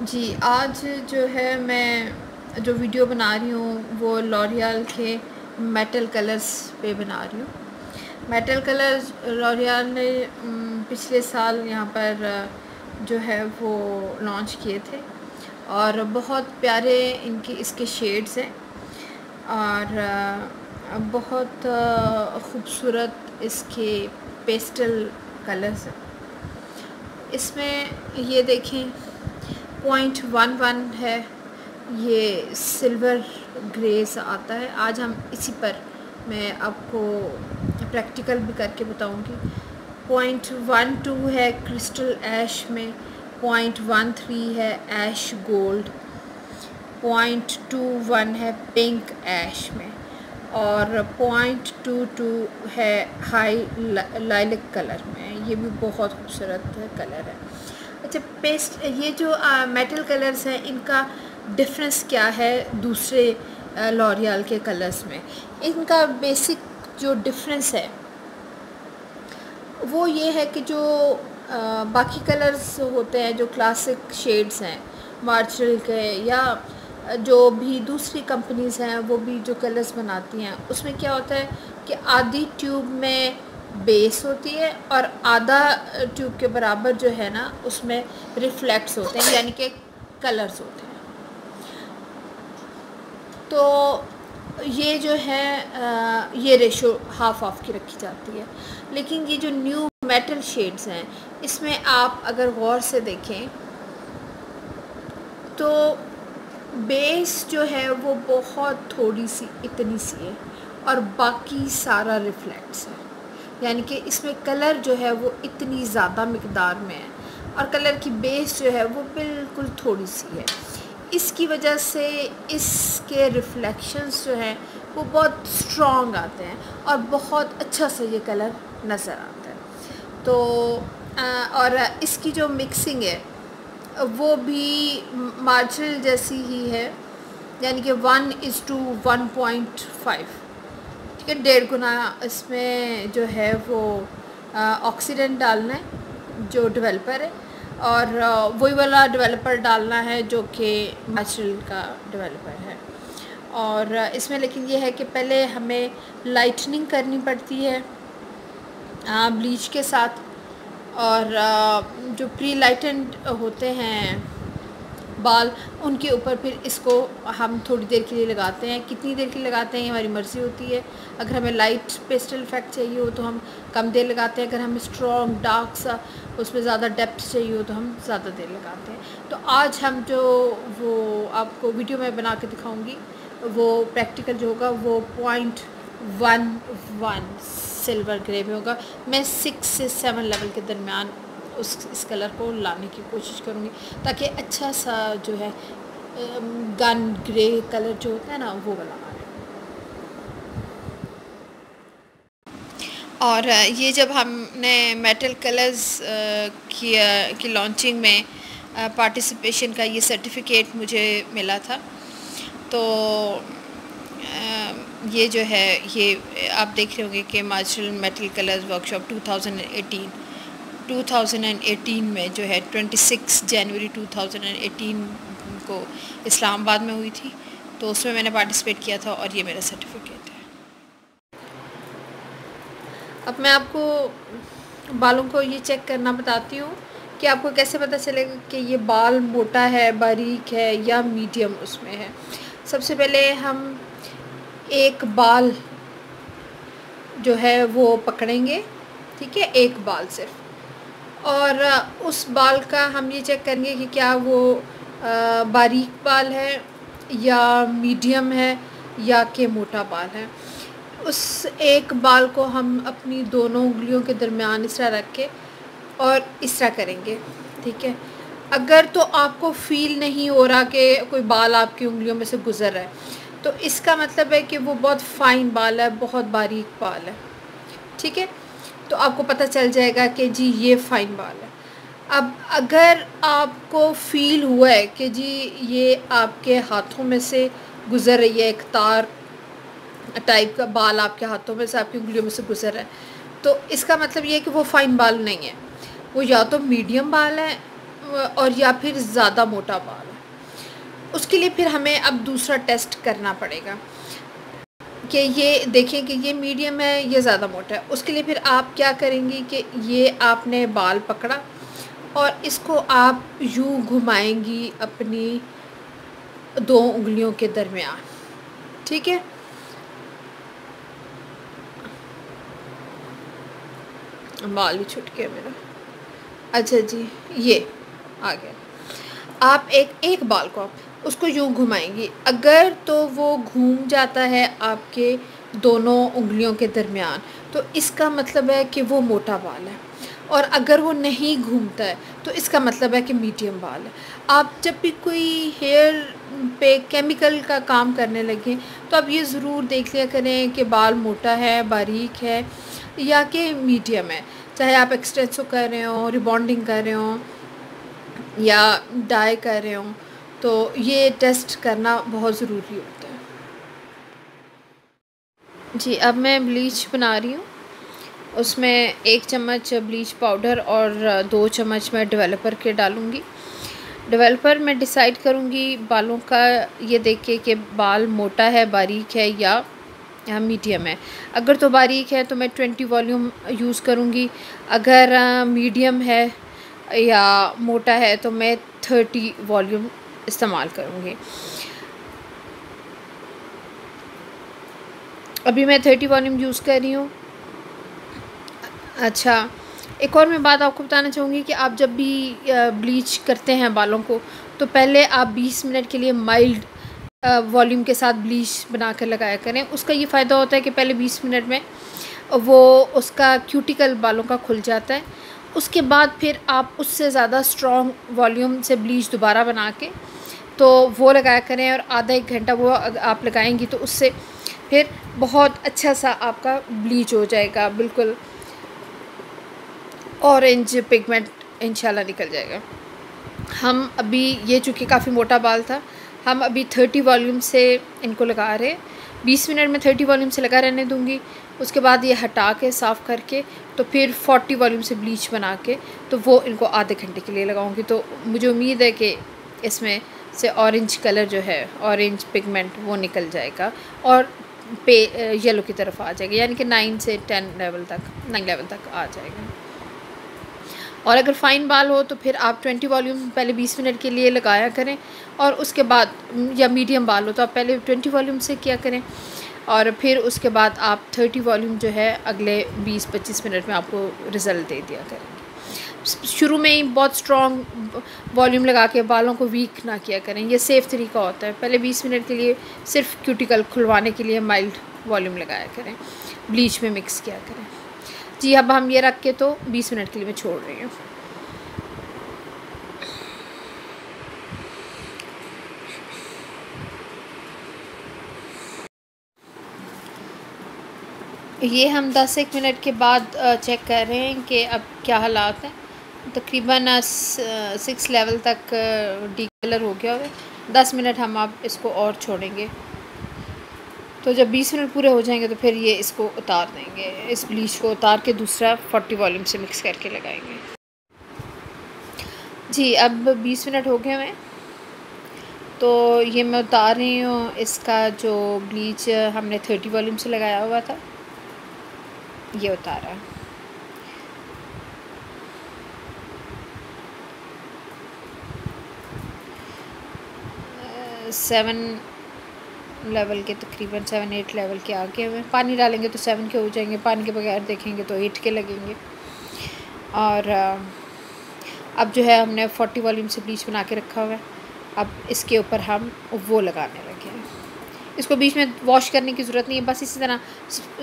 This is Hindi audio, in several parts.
जी, आज जो है मैं जो वीडियो बना रही हूँ वो लॉरियल के मेटल कलर्स पे बना रही हूँ। मेटल कलर्स लॉरियल ने पिछले साल यहाँ पर जो है वो लॉन्च किए थे और बहुत प्यारे इनके इसके शेड्स हैं और बहुत ख़ूबसूरत इसके पेस्टल कलर्स हैं इसमें ये देखें पॉइंट वन वन है। ये सिल्वर ग्रे सा आता है। आज हम इसी पर मैं आपको प्रैक्टिकल भी करके बताऊँगी। पॉइंट वन टू है क्रिस्टल ऐश में। पॉइंट वन थ्री है ash gold point two one है पिंक ऐश में। और पॉइंट टू टू है हाई लाइलिक कलर में। ये भी बहुत खूबसूरत कलर है। अच्छा पेस्ट ये जो आ, मेटल कलर्स हैं इनका डिफरेंस क्या है दूसरे लॉरियल के कलर्स में? इनका बेसिक जो डिफरेंस है वो ये है कि जो आ, बाकी कलर्स होते हैं जो क्लासिक शेड्स हैं मार्चल के या जो भी दूसरी कंपनीज़ हैं वो भी जो कलर्स बनाती हैं उसमें क्या होता है कि आधी ट्यूब में बेस होती है और आधा ट्यूब के बराबर जो है ना उसमें रिफ्लेक्ट्स होते हैं यानी कि कलर्स होते हैं। तो ये जो है आ, ये रेशो हाफ़ ऑफ़ की रखी जाती है। लेकिन ये जो न्यू मेटल शेड्स हैं इसमें आप अगर गौर से देखें तो बेस जो है वो बहुत थोड़ी सी इतनी सी है और बाकी सारा रिफ्लेक्ट्स है। यानी कि इसमें कलर जो है वो इतनी ज़्यादा मकदार में है और कलर की बेस जो है वो बिल्कुल थोड़ी सी है। इसकी वजह से इसके रिफ्लेक्शंस जो हैं वो बहुत स्ट्रॉन्ग आते हैं और बहुत अच्छा से ये कलर नज़र आता है। तो और इसकी जो मिक्सिंग है, वो भी मार्शल जैसी ही है, यानी कि one is to one point five है डेढ़ गुना इसमें जो है वो ऑक्सीडेंट डालना है, जो डेवलपर है। और वही वाला डेवलपर डालना है जो कि नेचुरल का डेवलपर है। और इसमें लेकिन ये है कि पहले हमें लाइटनिंग करनी पड़ती है ब्लीच के साथ। और जो प्री लाइटेंड होते हैं बाल, उनके ऊपर फिर इसको हम थोड़ी देर के लिए लगाते हैं। कितनी देर के लिए लगाते हैं, ये हमारी मर्ज़ी होती है। अगर हमें लाइट पेस्टल इफ़ेक्ट चाहिए हो तो हम कम देर लगाते हैं। अगर हमें स्ट्रॉन्ग डार्क सा उसमें ज़्यादा डेप्थ चाहिए हो तो हम ज़्यादा देर लगाते हैं। तो आज हम जो वो आपको वीडियो में बना के दिखाऊँगी, वो प्रैक्टिकल जो होगा, वो point one one silver grey में होगा। मैं सिक्स से सेवन लेवल के दरमियान उस, इस कलर को लाने की कोशिश करूँगी ताकि अच्छा सा जो है गन, ग्रे कलर जो होता है ना, वो वाला और ये जब हमने मेटल कलर्स की की लॉन्चिंग में पार्टिसिपेशन का ये सर्टिफिकेट मुझे मिला था तो ये जो है, ये आप देख रहे होंगे कि मार्शल मेटल कलर्स वर्कशॉप 2018 2018 में जो है 26 जनवरी 2018 को इस्लामाबाद में हुई थी। तो उसमें मैंने पार्टिसिपेट किया था और ये मेरा सर्टिफिकेट है। अब मैं आपको, बालों को ये चेक करना बताती हूँ कि आपको कैसे पता चलेगा कि ये बाल मोटा है, बारीक है या मीडियम उसमें है। सबसे पहले हम एक बाल जो है वो पकड़ेंगे, ठीक है? एक बाल सिर्फ़। और उस बाल का हम ये चेक करेंगे कि क्या वो बारीक बाल है या मीडियम है या के मोटा बाल है। उस एक बाल को हम अपनी दोनों उंगलियों के दरमियान इस तरह रख के और इस तरह करेंगे, ठीक है? अगर तो आपको फील नहीं हो रहा कि कोई बाल आपकी उंगलियों में से गुज़र रहा है तो इसका मतलब है कि वो बहुत फ़ाइन बाल है, बहुत बारीक बाल है, ठीक है? तो आपको पता चल जाएगा कि जी ये फ़ाइन बाल है। अब अगर आपको फ़ील हुआ है कि जी ये आपके हाथों में से गुज़र रही है, एक तार टाइप का बाल आपके हाथों में से, आपकी उंगलियों में से गुज़र रहा है तो इसका मतलब ये है कि वो फ़ाइन बाल नहीं है। वो या तो मीडियम बाल है, और या फिर ज़्यादा मोटा बाल है। उसके लिए फिर हमें अब दूसरा टेस्ट करना पड़ेगा। कि ये देखें कि ये मीडियम है, ये ज़्यादा मोटा है। उसके लिए फिर आप क्या करेंगी कि ये आपने बाल पकड़ा और इसको आप यूँ घुमाएँगी अपनी दो उंगलियों के दरमियान। ठीक है? बाल ही छुट गया मेरा। अच्छा जी, ये आ गया। आप एक एक बाल को आप उसको यूँ घुमाएँगी। अगर तो वो घूम जाता है आपके दोनों उंगलियों के दरमियान तो इसका मतलब है कि वो मोटा बाल है। और अगर वो नहीं घूमता है तो इसका मतलब है कि मीडियम बाल है। आप जब भी कोई हेयर पे केमिकल का काम करने लगें तो आप ये ज़रूर देख लिया करें कि बाल मोटा है, बारीक है, या कि मीडियम है। चाहे आप एक्सटेंसो कर रहे हो, रिबॉन्डिंग कर रहे हो, या डाई कर रहे हो तो ये टेस्ट करना बहुत ज़रूरी होता है। जी, अब मैं ब्लीच बना रही हूँ। उसमें एक चम्मच ब्लीच पाउडर और दो चम्मच मैं डेवलपर के डालूँगी। डेवलपर मैं डिसाइड करूँगी बालों का ये देख के कि बाल मोटा है, बारीक है या मीडियम है। अगर तो बारीक है तो मैं ट्वेंटी वॉल्यूम यूज़ करूँगी। अगर मीडियम है या मोटा है तो मैं थर्टी वॉल्यूम इस्तेमाल करूँगी। अभी मैं थर्टी वॉल्यूम यूज़ कर रही हूँ। अच्छा एक और मैं बात आपको बताना चाहूँगी कि आप जब भी ब्लीच करते हैं बालों को तो पहले आप 20 मिनट के लिए माइल्ड वॉल्यूम के साथ ब्लीच बना कर लगाया करें। उसका ये फ़ायदा होता है कि पहले 20 मिनट में वो उसका क्यूटिकल बालों का खुल जाता है। उसके बाद फिर आप उससे ज़्यादा स्ट्रॉन्ग वॉल्यूम से ब्लीच दोबारा बना के तो वो लगाया करें और आधा एक घंटा वो आप लगाएँगी तो उससे फिर बहुत अच्छा सा आपका ब्लीच हो जाएगा, बिल्कुल। ऑरेंज पिगमेंट इंशाल्लाह निकल जाएगा। हम अभी, ये चूँकि काफ़ी मोटा बाल था, हम अभी थर्टी वॉल्यूम से इनको लगा रहे बीस मिनट में थर्टी वॉल्यूम से लगा रहने दूँगी, उसके बाद ये हटा के, साफ़ करके तो फिर फोर्टी वॉल्यूम से ब्लीच बना के तो वो इनको आधे घंटे के लिए लगाऊँगी। तो मुझे उम्मीद है कि इसमें से ऑरेंज कलर जो है ऑरेंज पिगमेंट वो निकल जाएगा और पे येलो की तरफ़ आ जाएगा, यानी कि नाइन से टेन लेवल तक नाइन लेवल तक आ जाएगा। और अगर फ़ाइन बाल हो तो फिर आप ट्वेंटी वॉल्यूम पहले बीस मिनट के लिए लगाया करें और उसके बाद, या मीडियम बाल हो तो आप पहले ट्वेंटी वॉल्यूम से किया करें और फिर उसके बाद आप थर्टी वॉल्यूम जो है अगले बीस पच्चीस मिनट में आपको रिज़ल्ट दे दिया करेंगे। शुरू में ही बहुत स्ट्रॉन्ग वॉल्यूम लगा के बालों को वीक ना किया करें। ये सेफ़ तरीका होता है। पहले बीस मिनट के लिए सिर्फ़ क्यूटिकल खुलवाने के लिए माइल्ड वॉल्यूम लगाया करें। ब्लीच में मिक्स किया करें। जी, अब हम ये रख के तो बीस मिनट के लिए मैं छोड़ रही हूँ। ये हम दस एक मिनट के बाद चेक कर रहे हैं कि अब क्या हालात हैं। तकरीबन सिक्स लेवल तक डी कलर हो गया है दस मिनट हम आप इसको और छोड़ेंगे। तो जब 20 मिनट पूरे हो जाएँगे तो फिर ये इसको उतार देंगे। इस ब्लीच को उतार के दूसरा 40 वॉल्यूम से मिक्स करके लगाएँगे। जी, अब 20 मिनट हो गए हैं। तो ये मैं उतार रही हूँ, इसका जो ब्लीच हमने 30 वॉल्यूम से लगाया हुआ था, ये उतारा। सेवन लेवल के, तकरीबन सेवन एट लेवल के आगे हुए। पानी डालेंगे तो सेवन के हो जाएँगे, पानी के बगैर देखेंगे तो एट के लगेंगे। और अब जो है हमने फोर्टी वॉल्यूम से ब्लीच बना के रखा हुआ है। अब इसके ऊपर हम वो लगाने लगे हैं। इसको बीच में वॉश करने की ज़रूरत नहीं है, बस इसी तरह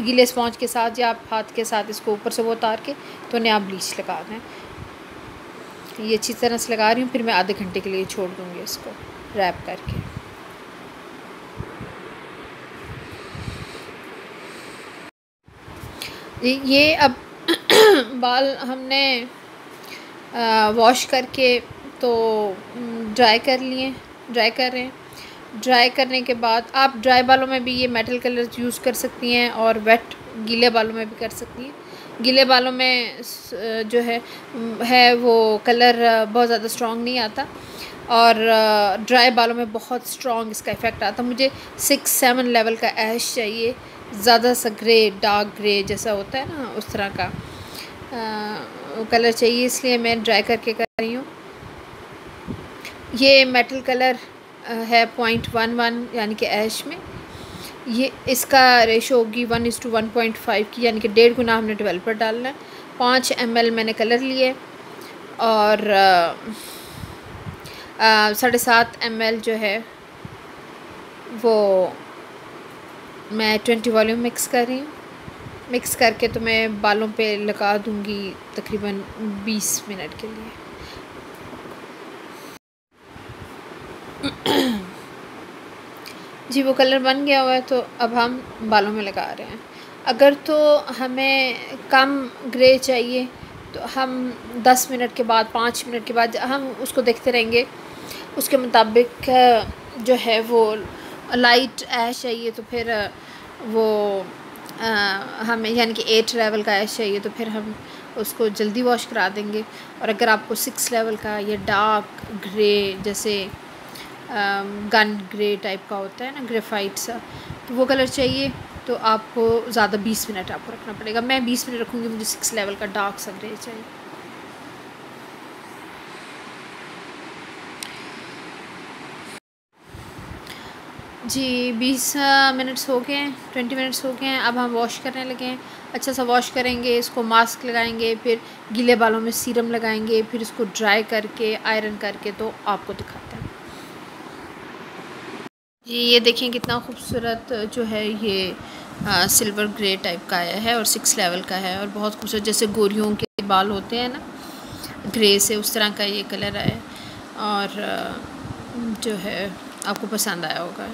गीले स्पॉन्ज के साथ या आप हाथ के साथ इसको ऊपर से वो उतार के तो नया ब्लीच लगा दें। ये अच्छी तरह से लगा रही हूँ, फिर मैं आधे घंटे के लिए छोड़ दूँगी इसको रैप करके। ये अब बाल हमने वॉश करके तो ड्राई कर लिए ड्राई कर रहे हैं। ड्राई करने के बाद आप ड्राई बालों में भी ये मेटल कलर यूज़ कर सकती हैं और वेट गीले बालों में भी कर सकती हैं। गीले बालों में जो है है वो कलर बहुत ज़्यादा स्ट्रॉन्ग नहीं आता और ड्राई बालों में बहुत स्ट्रॉन्ग इसका इफ़ेक्ट आता। मुझे सिक्स सेवन लेवल का ऐश चाहिए। ज़्यादा सा ग्रे डार्क ग्रे जैसा होता है ना उस तरह का। आ, कलर चाहिए इसलिए मैं ड्राई करके कर रही हूँ। ये मेटल कलर है पॉइंट वन वन यानी कि ऐश में। ये इसका रेशो होगी one is to one point five की यानी कि डेढ़ गुना हमने डेवलपर डालना है। पाँच एम एल मैंने कलर लिए और साढ़े सात एम एल जो है वो मैं ट्वेंटी वॉल्यूम मिक्स कर रही हूँ। मिक्स करके तो मैं बालों पे लगा दूँगी तकरीबन बीस मिनट के लिए। जी, वो कलर बन गया हुआ है तो अब हम बालों में लगा रहे हैं। अगर तो हमें कम ग्रे चाहिए तो हम दस मिनट के बाद, पाँच मिनट के बाद हम उसको देखते रहेंगे। उसके मुताबिक, जो है वो लाइट ऐश चाहिए तो फिर वो आ, हमें यानी कि एट लेवल का ऐश चाहिए तो फिर हम उसको जल्दी वॉश करा देंगे। और अगर आपको सिक्स लेवल का या डार्क ग्रे जैसे गन ग्रे टाइप का होता है ना ग्रेफाइट सा तो वो कलर चाहिए तो आपको ज़्यादा बीस मिनट आपको रखना पड़ेगा। मैं बीस मिनट रखूँगी मुझे सिक्स लेवल का डार्क सा ग्रे चाहिए। जी बीस मिनट्स हो गए हैं ट्वेंटी मिनट्स हो गए हैं। अब हम वॉश करने लगे हैं। अच्छा सा वॉश करेंगे इसको मास्क लगाएँगे फिर गीले बालों में सीरम लगाएँगे फिर इसको ड्राई करके आयरन करके तो आपको दिखाते हैं। जी ये देखें कितना खूबसूरत जो है ये आ, सिल्वर ग्रे टाइप का आया है और सिक्स लेवल का है और बहुत खूबसूरत जैसे गोरियों के बाल होते हैं ना ग्रे से उस तरह का ये कलर आया और जो है आपको पसंद आया होगा।